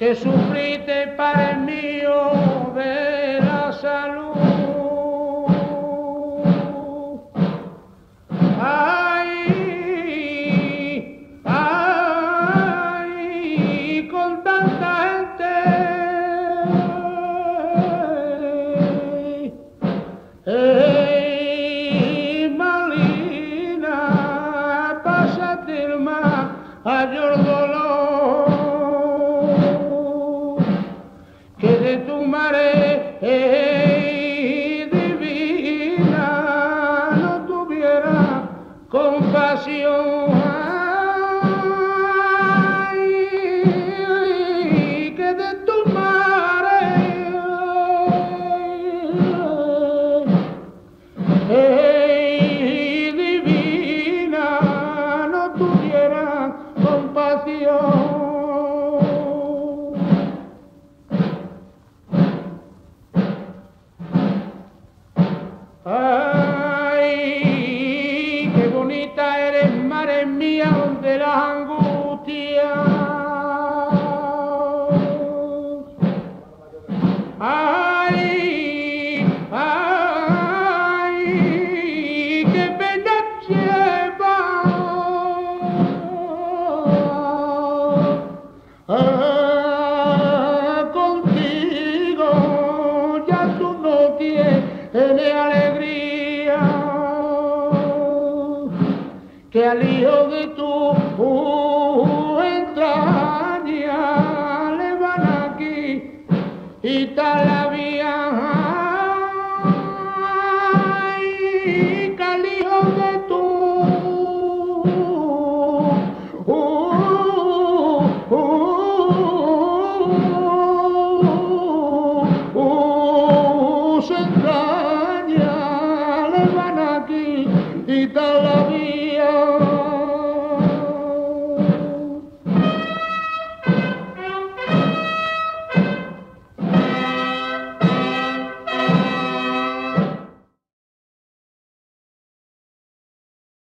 que sufriste para el mío de la salud. Ay, ay, con tanta gente. Hey, Malina, pásate más a Ay, qué bonita eres, madre mía, de las angustias. que al hijo de tu entraña le van aquí y tal la vía y que al hijo de tu entraña le van aquí y tal la vida.